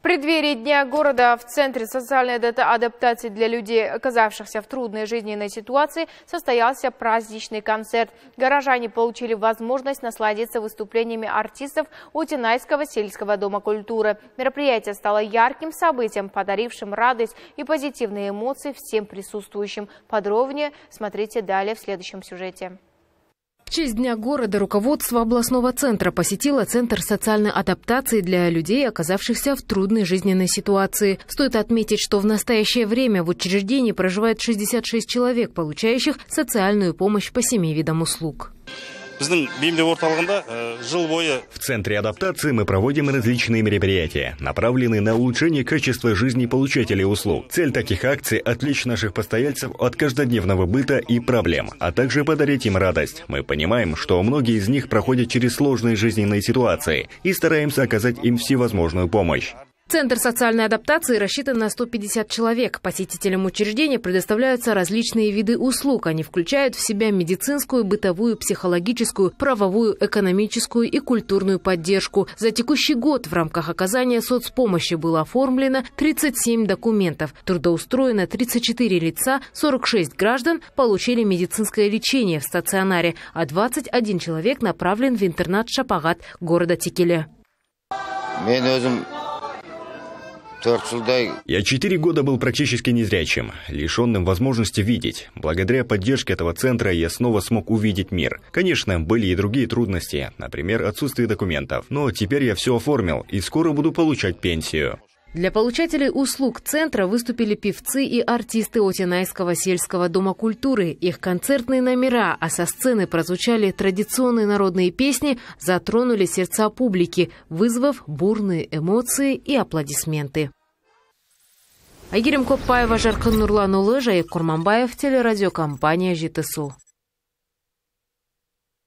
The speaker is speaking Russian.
В преддверии Дня города в Центре социальной адаптации для людей, оказавшихся в трудной жизненной ситуации, состоялся праздничный концерт. Горожане получили возможность насладиться выступлениями артистов Утинайского сельского дома культуры. Мероприятие стало ярким событием, подарившим радость и позитивные эмоции всем присутствующим. Подробнее смотрите далее в следующем сюжете. В честь Дня города руководство областного центра посетило Центр социальной адаптации для людей, оказавшихся в трудной жизненной ситуации. Стоит отметить, что в настоящее время в учреждении проживает 66 человек, получающих социальную помощь по семи видам услуг. В Центре адаптации мы проводим различные мероприятия, направленные на улучшение качества жизни получателей услуг. Цель таких акций – отвлечь наших постояльцев от каждодневного быта и проблем, а также подарить им радость. Мы понимаем, что многие из них проходят через сложные жизненные ситуации и стараемся оказать им всевозможную помощь. Центр социальной адаптации рассчитан на 150 человек. Посетителям учреждения предоставляются различные виды услуг. Они включают в себя медицинскую, бытовую, психологическую, правовую, экономическую и культурную поддержку. За текущий год в рамках оказания соцпомощи было оформлено 37 документов. Трудоустроено 34 лица, 46 граждан получили медицинское лечение в стационаре, а 21 человек направлен в интернат Шапагат города Текеле. Я четыре года был практически незрячим, лишенным возможности видеть. Благодаря поддержке этого центра я снова смог увидеть мир. Конечно, были и другие трудности, например, отсутствие документов. Но теперь я все оформил и скоро буду получать пенсию. Для получателей услуг центра выступили певцы и артисты Отинайского сельского дома культуры. Их концертные номера, а со сцены прозвучали традиционные народные песни, затронули сердца публики, вызвав бурные эмоции и аплодисменты. Айгерим Коппаева, Жаркын Нурлан Улы, Жайык Курманбаев, телерадиокомпания «ЖТСУ».